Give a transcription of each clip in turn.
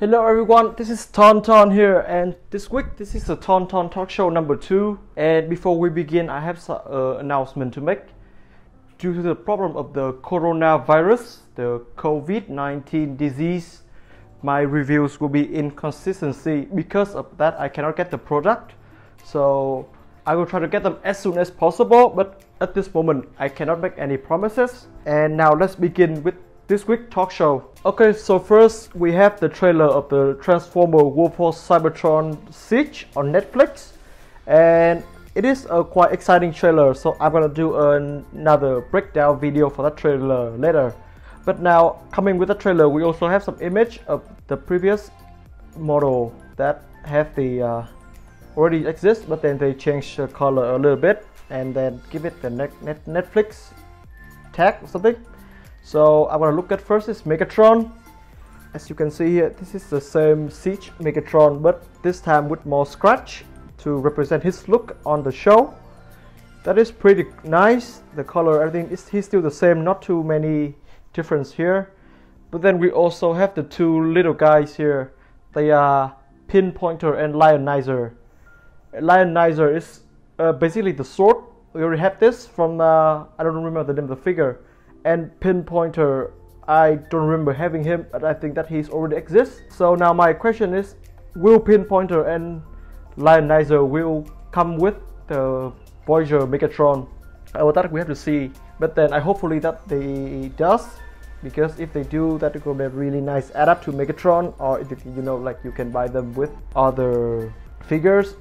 Hello everyone, this is TonTon here and this week this is the TonTon Talk Show number 2 and before we begin I have an uh, announcement to make. Due to the problem of the coronavirus, the COVID-19 disease, my reviews will be inconsistency. Because of that I cannot get the product. So I will try to get them as soon as possible but at this moment I cannot make any promises. And now let's begin with this week talk show. Okay, so first we have the trailer of the Transformer War for Cybertron Siege on Netflix, and it is a quite exciting trailer. So I'm gonna do another breakdown video for that trailer later. But now coming with the trailer, we also have some image of the previous model that have the uh, already exist, but then they change the color a little bit and then give it the net, net Netflix tag or something. So I'm gonna look at first is Megatron. As you can see here, this is the same Siege Megatron, but this time with more scratch to represent his look on the show. That is pretty nice. The color, everything is he's still the same, not too many difference here. But then we also have the two little guys here. They are Pinpointer and Lionizer. Lionizer is uh, basically the sword. We already have this from uh, I don't remember the name of the figure and pinpointer I don't remember having him but I think that he's already exists. So now my question is will pinpointer and lionizer will come with the Voyager Megatron? Well, that we have to see but then I hopefully that they does because if they do that will be a really nice add up to Megatron or you know like you can buy them with other figures.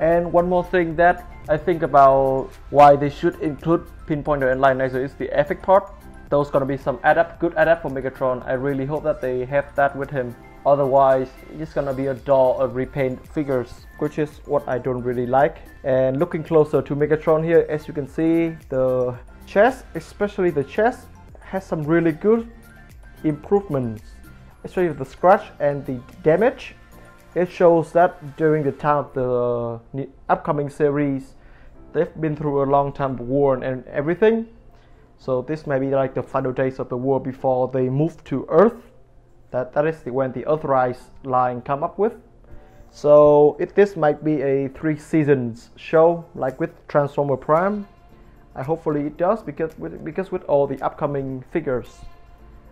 And one more thing that I think about why they should include Pinpointer and Lionizer is the effect part those gonna be some adapt good adapt for Megatron. I really hope that they have that with him. Otherwise, it's gonna be a doll of repaint figures, which is what I don't really like. And looking closer to Megatron here, as you can see, the chest, especially the chest, has some really good improvements, especially the scratch and the damage. It shows that during the time of the upcoming series, they've been through a long time war and everything so this may be like the final days of the war before they move to Earth. That that is when the Earthrise line come up with. So if this might be a three seasons show like with Transformer Prime, I hopefully it does because with, because with all the upcoming figures.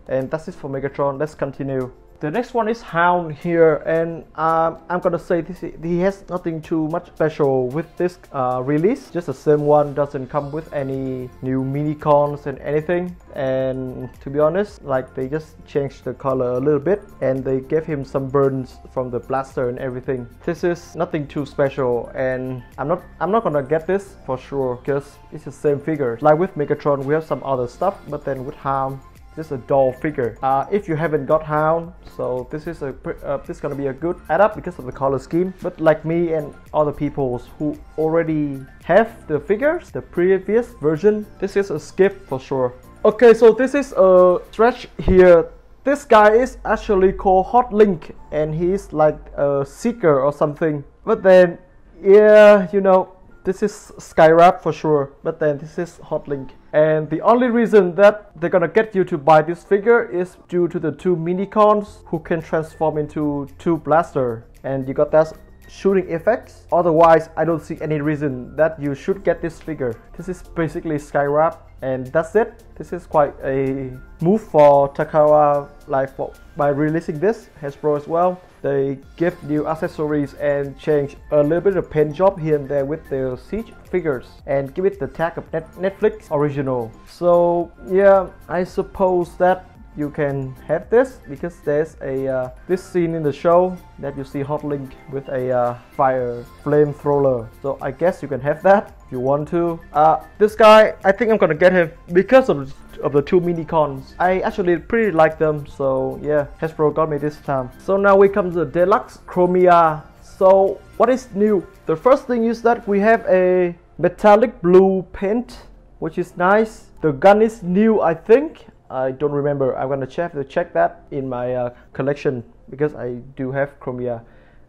And that's it for Megatron. Let's continue. The next one is Hound here, and um, I'm gonna say this he has nothing too much special with this uh, release. Just the same one, doesn't come with any new mini cons and anything. And to be honest, like they just changed the color a little bit, and they gave him some burns from the blaster and everything. This is nothing too special, and I'm not I'm not gonna get this for sure because it's the same figure. Like with Megatron, we have some other stuff, but then with Hound, this is a doll figure. Uh, if you haven't got Hound, so this is a uh, this is gonna be a good add up because of the color scheme. But like me and other people who already have the figures, the previous version, this is a skip for sure. Okay, so this is a stretch here. This guy is actually called Hot Link, and he's like a seeker or something. But then, yeah, you know, this is Skywarp for sure, but then this is Hotlink. And the only reason that they're gonna get you to buy this figure is due to the two minicons who can transform into two blaster. And you got that shooting effects. Otherwise, I don't see any reason that you should get this figure. This is basically Skywarp and that's it. This is quite a move for Takara like for, by releasing this Hasbro as well they give new accessories and change a little bit of paint job here and there with the Siege figures and give it the tag of Net Netflix original. So yeah, I suppose that you can have this because there's a uh, this scene in the show that you see Hotlink with a uh, fire flamethrower. So I guess you can have that if you want to. Uh, this guy, I think I'm gonna get him because of of the two mini cons. I actually pretty like them, so yeah, Hasbro got me this time. So now we come to the Deluxe Chromia. So what is new? The first thing is that we have a metallic blue paint, which is nice. The gun is new, I think. I don't remember. I'm gonna check to check that in my uh, collection because I do have Chromia,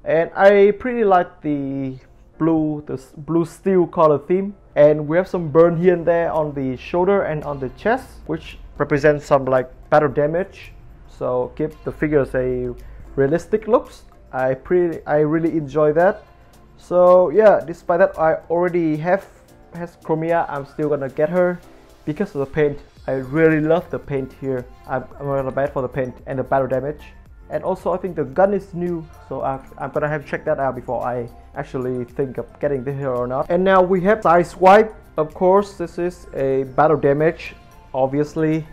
and I pretty like the blue, the blue steel color theme. And we have some burn here and there on the shoulder and on the chest, which represents some like battle damage. So give the figures a realistic looks. I pretty I really enjoy that. So yeah, despite that I already have has Chromia, I'm still gonna get her because of the paint. I really love the paint here. I'm, I'm gonna bad for the paint and the battle damage. And also I think the gun is new, so i am gonna have to check that out before I actually think of getting this here or not. And now we have Sideswipe. Of course, this is a battle damage, obviously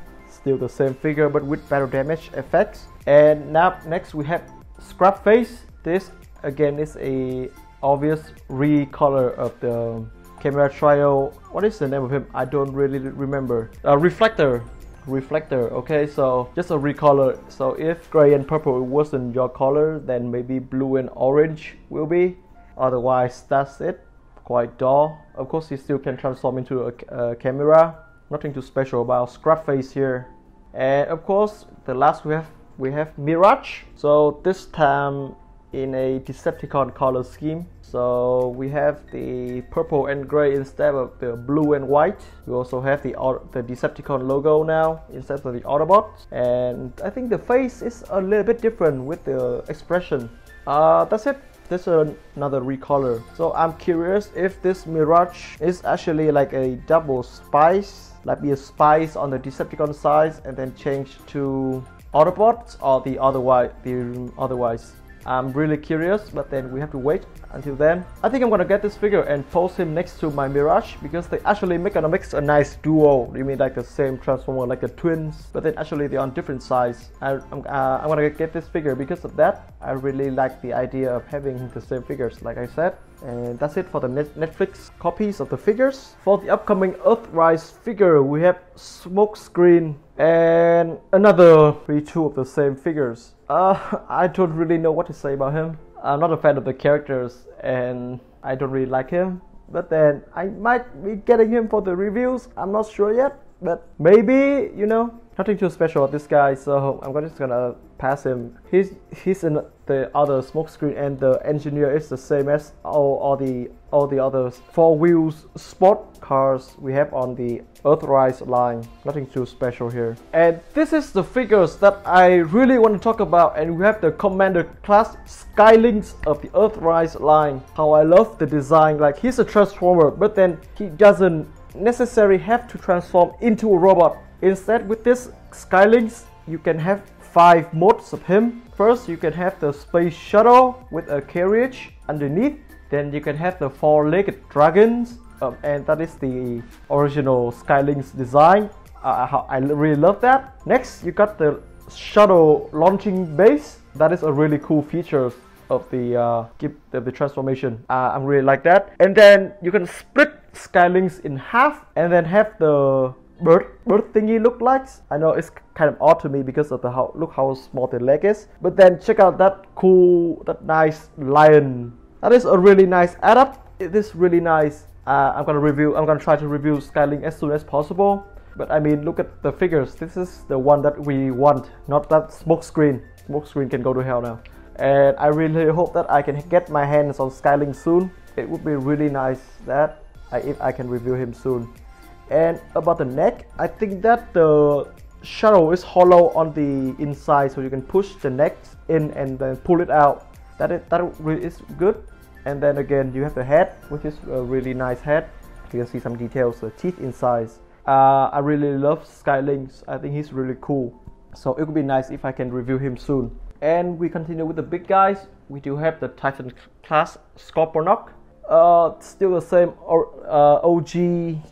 still the same figure but with battle damage effects. And now next we have Scrap Face. This again is a obvious recolor of the camera trial. What is the name of him? I don't really remember. Uh, reflector. Reflector. Okay, so just a recolor. So if gray and purple wasn't your color, then maybe blue and orange will be. Otherwise, that's it. Quite dull. Of course, you still can transform into a, a camera. Nothing too special about Scrap Face here. And of course, the last we have we have Mirage. So this time in a Decepticon color scheme. So we have the purple and gray instead of the blue and white. We also have the the Decepticon logo now instead of the Autobots. And I think the face is a little bit different with the expression. Uh, that's it. This is another recolor. So I'm curious if this Mirage is actually like a double spice like be a spice on the Decepticon side and then change to Autobots or the otherwise the otherwise I'm really curious but then we have to wait until then I think I'm gonna get this figure and post him next to my Mirage because they actually make gonna mix a nice duo you mean like the same transformer like the twins but then actually they're on different size I, am uh, I'm gonna get this figure because of that I really like the idea of having the same figures like I said and that's it for the Netflix copies of the figures. For the upcoming Earthrise figure, we have Smokescreen and another two of the same figures. Uh, I don't really know what to say about him. I'm not a fan of the characters and I don't really like him. But then I might be getting him for the reviews. I'm not sure yet. But maybe, you know, nothing too special about this guy. So I'm just gonna pass him. He's he's in the other smokescreen and the engineer is the same as all, all the all the other four wheels sport cars we have on the Earthrise line. Nothing too special here. And this is the figures that I really want to talk about and we have the Commander class Skylynx of the Earthrise line. How I love the design like he's a transformer but then he doesn't necessarily have to transform into a robot. Instead with this Skylynx you can have five modes of him. First, you can have the space shuttle with a carriage underneath. Then you can have the four-legged dragons, um, and that is the original Skylynx design. Uh, I really love that. Next, you got the shuttle launching base. That is a really cool feature of the uh, the, transformation. Uh, I really like that. And then you can split Skylynx in half, and then have the bird bird thingy look like. I know it's kind of odd to me because of the how look how small the leg is. But then check out that cool, that nice lion. That is a really nice add up. It is really nice. Uh, I'm gonna review. I'm gonna try to review Skylynx as soon as possible. But I mean, look at the figures. This is the one that we want, not that smoke screen. Smoke screen can go to hell now. And I really hope that I can get my hands on Skylynx soon. It would be really nice that I, if I can review him soon. And about the neck, I think that the shuttle is hollow on the inside so you can push the neck in and then pull it out. That is, that really good. And then again, you have the head, which is a really nice head. You can see some details, the teeth inside. Uh, I really love Skylynx. I think he's really cool. So it would be nice if I can review him soon. And we continue with the big guys. We do have the Titan class Scorponok uh, still the same uh, OG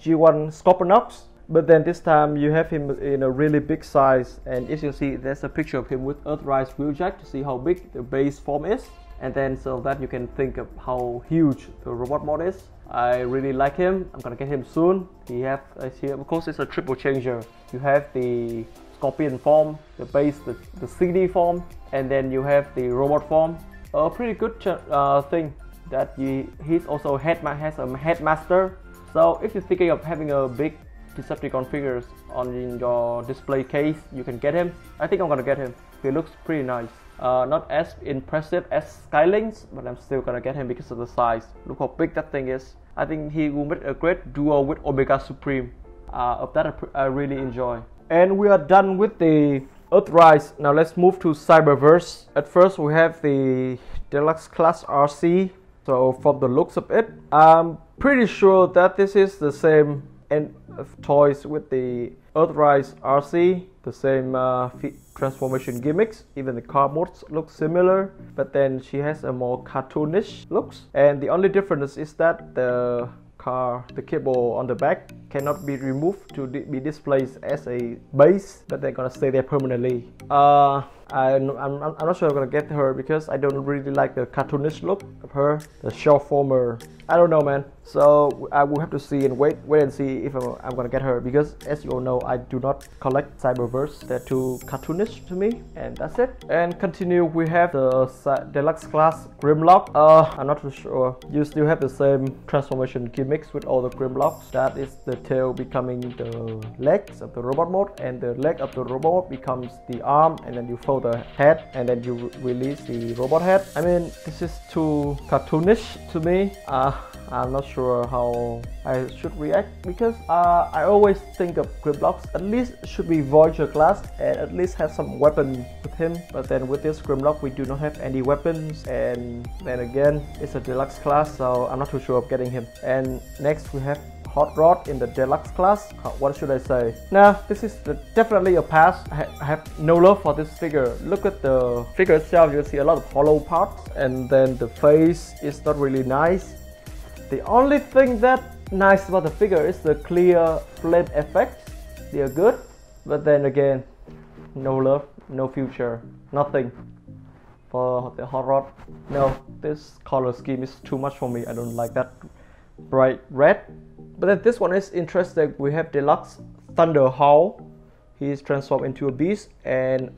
G1 Scorponok, but then this time you have him in a really big size and as you see there's a picture of him with Earthrise wheeljack to see how big the base form is and then so that you can think of how huge the robot mod is. I really like him, I'm gonna get him soon. He have here, of course it's a triple changer. You have the scorpion form, the base, the, the CD form, and then you have the robot form. A pretty good uh, thing that you, he's also head has a headmaster. So if you're thinking of having a big Decepticon figures on your display case, you can get him. I think I'm gonna get him. He looks pretty nice. Uh, not as impressive as Skylynx, but I'm still gonna get him because of the size. Look how big that thing is. I think he will make a great duo with Omega Supreme. Uh, of that I, I really enjoy. And we are done with the Earthrise. Now let's move to Cyberverse. At first we have the Deluxe Class Arcee. So from the looks of it, I'm pretty sure that this is the same end of toys with the Earthrise Arcee, the same uh, transformation gimmicks. Even the car modes look similar, but then she has a more cartoonish looks. And the only difference is that the car, the cable on the back cannot be removed to be displayed as a base, but they're gonna stay there permanently. Uh, I'm, I'm, I'm not sure I'm gonna get her because I don't really like the cartoonish look of her, the short former. I don't know, man. So I will have to see and wait, wait and see if I'm, I'm, gonna get her because as you all know, I do not collect Cyberverse. They're too cartoonish to me, and that's it. And continue, we have the deluxe class Grimlock. Uh, I'm not too sure. You still have the same transformation gimmicks with all the Grimlocks. That is the tail becoming the legs of the robot mode, and the leg of the robot becomes the arm, and then you fold the head, and then you release the robot head. I mean, this is too cartoonish to me. Uh, I'm not sure how I should react because uh, I always think of Grimlocks at least should be Voyager class and at least have some weapon with him but then with this Grimlock we do not have any weapons and then again it's a deluxe class so I'm not too sure of getting him and next we have Hot Rod in the deluxe class. What should I say? Now, this is the, definitely a pass. I, I, have no love for this figure. Look at the figure itself. You see a lot of hollow parts, and then the face is not really nice. The only thing that nice about the figure is the clear flame effects. They are good, but then again, no love, no future, nothing for the hot rod. No, this color scheme is too much for me. I don't like that bright red. But then this one is interesting. We have Deluxe Thunder Howl. He is transformed into a beast, and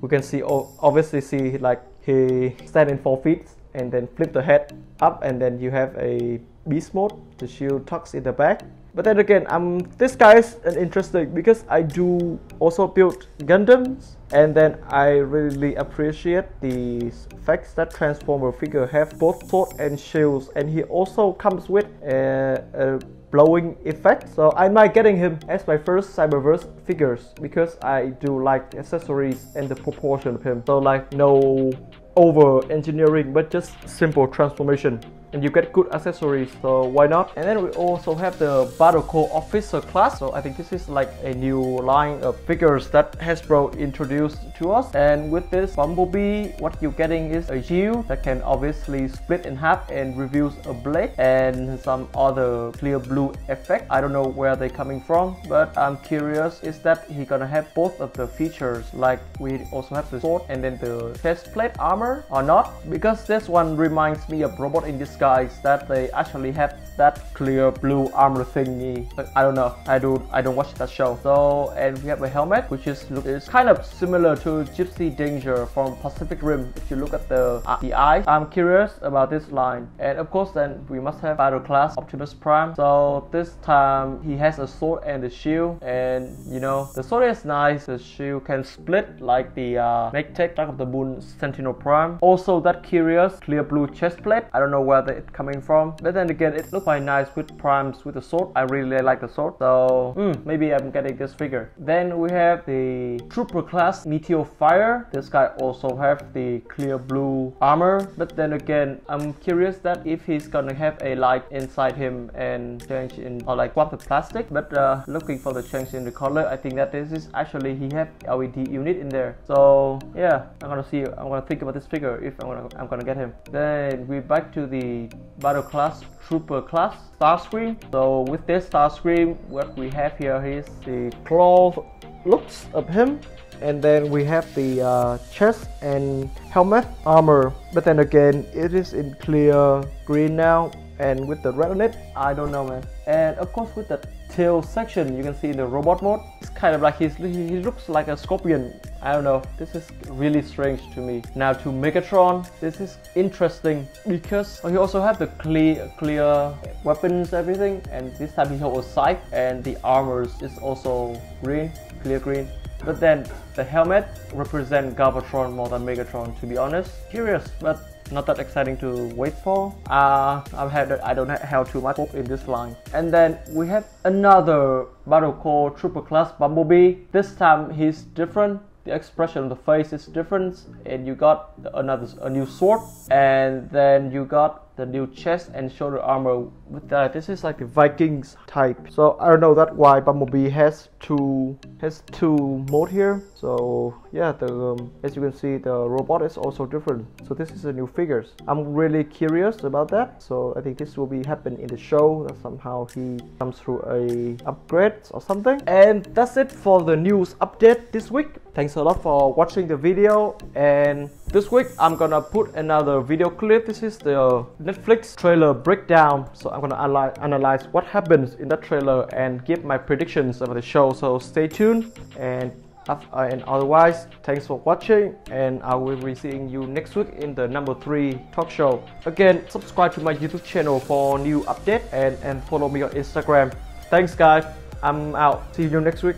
we can see obviously see like he stand in four feet and then flip the head up and then you have a beast mode the shield tucks in the back but then again um this guy is interesting because i do also build gundams and then i really appreciate the facts that transformer figure have both sword and shields. And he also comes with a, a blowing effect. So I might getting him as my first Cyberverse figures because I do like accessories and the proportion of him. So like no over engineering but just simple transformation and you get good accessories so why not? And then we also have the battle core officer class so i think this is like a new line of figures that hasbro introduced to us. And with this bumblebee what you're getting is a shield that can obviously split in half and reveals a blade and some other clear blue effect. I don't know where they're coming from but i'm curious is that he gonna have both of the features? Like we also have the sword and then the chest plate armor or not? Because this one reminds me of robot in disguise guys that they actually have that clear blue armor thingy. I don't know. I do I don't watch that show. So and we have a helmet which is look is kind of similar to Gipsy Danger from Pacific Rim. If you look at the uh, the eyes, I'm curious about this line. And of course then we must have battle class Optimus Prime. So this time he has a sword and a shield and you know the sword is nice. The shield can split like the uh, MechTech Dark of the Moon Sentinel Prime. Also that curious clear blue chest plate. I don't know where the it coming from. But then again, it looks quite nice with primes with the sword. I really like the sword. So mm, maybe I'm getting this figure. Then we have the Trooper class Meteor Fire. This guy also have the clear blue armor. But then again, I'm curious that if he's gonna have a light inside him and change in or like swap the plastic. But uh, looking for the change in the color, I think that this is actually he have LED unit in there. So yeah, I'm gonna see. I'm gonna think about this figure if I'm gonna I'm gonna get him. Then we back to the battle class trooper class Starscream. So with this Starscream what we have here is the claw looks of him and then we have the uh, chest and helmet armor. But then again it is in clear green now and with the red on it I don't know man. And of course with the tail section. You can see in the robot mode. It's kind of like he's, he looks like a scorpion. I don't know. This is really strange to me. Now to Megatron this is interesting because he also have the clear clear weapons everything. And this time he holds a scythe and the armors is also green clear green. But then the helmet represent Galvatron more than Megatron to be honest. Curious but not that exciting to wait for. Uh, I've had I don't have too much hope in this line. And then we have another battle core trooper class Bumblebee. This time he's different the expression of the face is different and you got another a new sword and then you got the new chest and shoulder armor with that. This is like the vikings type. So i don't know that why bumblebee has two has two mode here. So yeah the um, as you can see the robot is also different. So this is a new figures. I'm really curious about that. So i think this will be happen in the show that somehow he comes through a upgrade or something. And that's it for the news update this week. Thanks a lot for watching the video and this week I'm gonna put another video clip. This is the Netflix trailer breakdown. So I'm gonna analyze, what happens in that trailer and give my predictions of the show. So stay tuned and uh, and otherwise thanks for watching and I will be seeing you next week in the number 3 talk show. Again subscribe to my YouTube channel for new update and, and follow me on Instagram. Thanks guys. I'm out. See you next week.